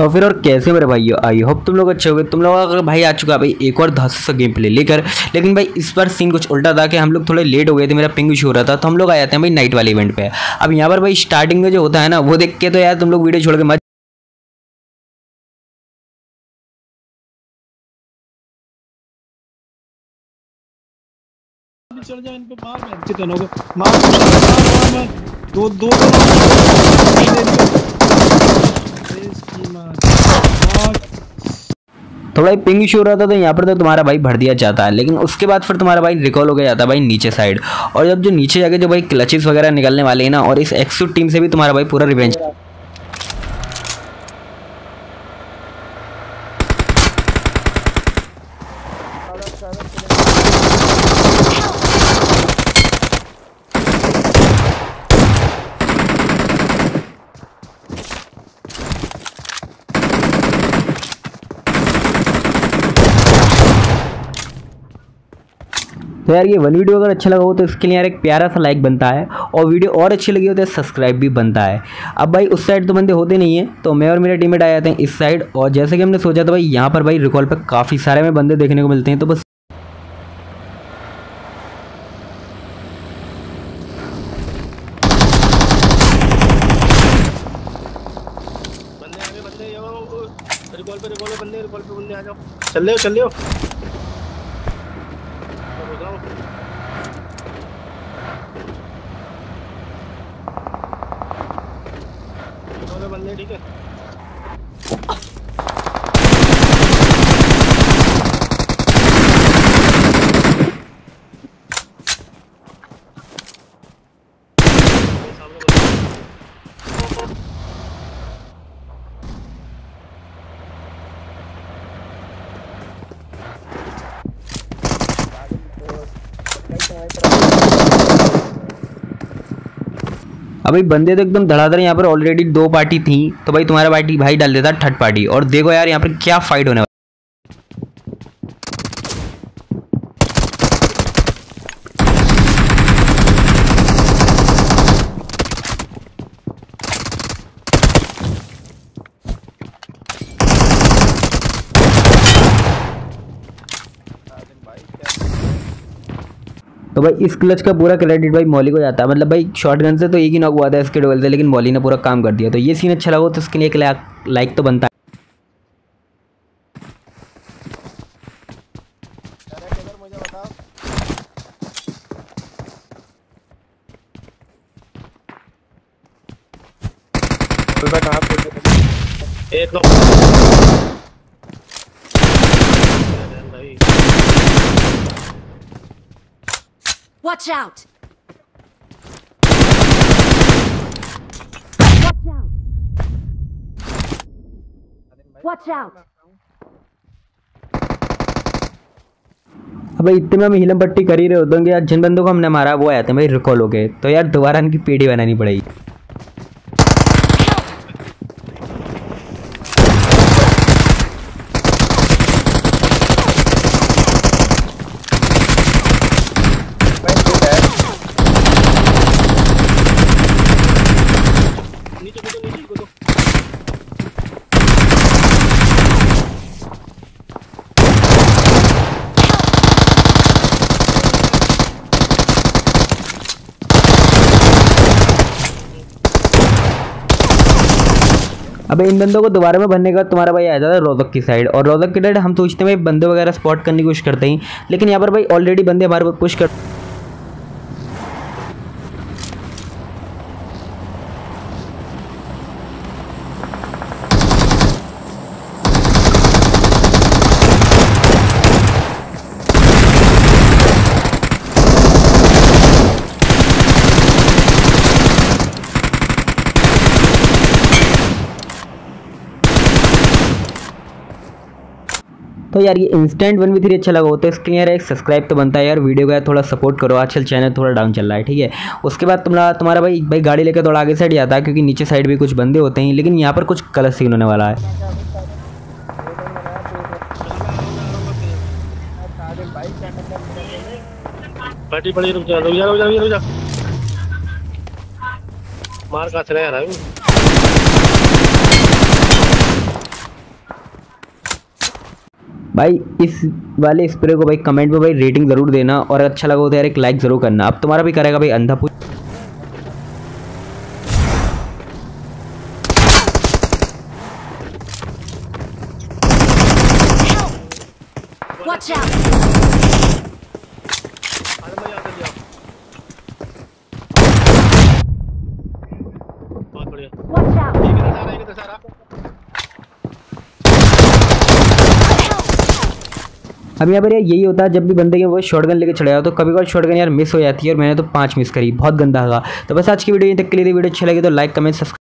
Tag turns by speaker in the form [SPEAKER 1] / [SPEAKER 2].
[SPEAKER 1] तो फिर और कैसे मेरे भाई? आई होप तुम लोग अच्छे हो गए तुम लोग का भाई आ चुका भाई एक और धस सा गेम प्ले लेकर। लेकिन भाई इस बार सीन कुछ उल्टा था कि हम लोग थोड़े लेट हो गए थे, मेरा पिंग इशू हो रहा था तो हम लोग आ जाते हैं भाई नाइट वाले इवेंट पे। अब यहाँ पर भाई स्टार्टिंग में जो होता है ना, वो देख के तो यार तुम लोग वीडियो छोड़ के मत
[SPEAKER 2] चल जा इन पे, मार मैं इनके दोनों को मार दो दो इसकी मार मार
[SPEAKER 1] थोड़ा पिंग इशू हो रहा था तो यहाँ पर तो तुम्हारा भाई भर दिया जाता है। लेकिन उसके बाद फिर तुम्हारा भाई रिकॉल हो गया जाता है भाई नीचे साइड और जब जो नीचे जाके जो भाई क्लचेस वगैरह निकलने वाले हैं ना, और इस एक्सूट टीम से भी तुम्हारा भाई पूरा रिवेंज तो यार ये वन वीडियो अगर अच्छा लगा हो तो इसके लिए यार एक प्यारा सा लाइक बनता है और वीडियो और अच्छी लगी हो तो सब्सक्राइब भी बनता है। अब भाई उस साइड तो बंदे होते नहीं है तो मैं और मेरा टीममेट आ जाते हैं इस साइड और जैसे कि हमने सोचा था भाई यहाँ पर भाई रिकॉल पर काफ़ी सारे में बंदे देखने को मिलते हैं तो बस
[SPEAKER 2] बंदे बंदे बंदे बंदे आ जाओ। चल ले चल ले बंदे ठीक है
[SPEAKER 1] अब भाई बंदे तो एकदम धड़ाधड़ यहाँ पर ऑलरेडी दो पार्टी थी तो भाई तुम्हारा पार्टी भाई डाल देता थर्ड पार्टी और देखो यार, यहाँ पर क्या फाइट होने वाली तो भाई इस क्लच का पूरा क्रेडिट भाई मौली को जाता है। मतलब भाई शॉर्ट गन से तो एक ही नॉक हुआ था इसके डबल से लेकिन मौली ने पूरा काम कर दिया। तो ये सीन अच्छा लगा तो उसके लिए एक लाइक तो बनता है।
[SPEAKER 2] एक दो भाई
[SPEAKER 3] Watch out! Watch out! Watch out!
[SPEAKER 1] अब, इतने में हिलम पट्टी कर ही रहे होते होंगे यार जिन बंदों को हमने मारा, वो आया था भाई रिकॉल हो गए तो यार, दोबारा इनकी पीढ़ी बनानी पड़ेगी
[SPEAKER 2] नीचे कूदो नीचे कूदो
[SPEAKER 1] अब, इन बंदों को दोबारा में भरने के बाद तुम्हारा भाई आ जाता है रोहतक की साइड और रोहतक की साइड हम सोचते हैं भाई, बंदे वगैरह स्पॉट करने की कोशिश करते हैं। लेकिन यहाँ पर भाई ऑलरेडी बंदे हमारे पुश कर तो यार ये इंस्टेंट वन भी थ्री अच्छा लगा होता है, इसके लिए यार एक सब्सक्राइब तो बनता है यार वीडियो को यार थोड़ा सपोर्ट करो, आजकल चैनल थोड़ा डाउन चल रहा है, ठीक है? उसके बाद तुम्हारा तुम्हारा भाई भाई गाड़ी लेकर थोड़ा आगे साइड जाता है, क्योंकि नीचे साइड भी कुछ बंदे होते हैं, लेकिन यहाँ पर कुछ कलर सीन होने वाला है।
[SPEAKER 2] पार्टी पड़ी रुक जा रुक जा रुक जा रुक जा। मार का चला यार, अभी।
[SPEAKER 1] भाई, इस वाले स्प्रे को भाई कमेंट में भाई रेटिंग ज़रूर देना और अच्छा लगा हो तो यार एक लाइक ज़रूर करना अब तुम्हारा भी करेगा भाई अंधा
[SPEAKER 3] Watch out!
[SPEAKER 2] अरे मैं यहाँ से लिया बहुत बढ़िया
[SPEAKER 3] Watch out!
[SPEAKER 2] एक इधर सारा एक इधर सारा
[SPEAKER 1] अब यहाँ पर यार यही होता है, जब भी बंदे के वो शॉर्ट लेके लेकर जाओ तो कभी कभी शॉर्ट गन यार मिस हो जाती है और मैंने तो पाँच मिस करी, बहुत गंदा होगा तो बस आज की वीडियो यहीं तक के लिए, वीडियो अच्छी लगी तो लाइक कमेंट सब्सक्राइब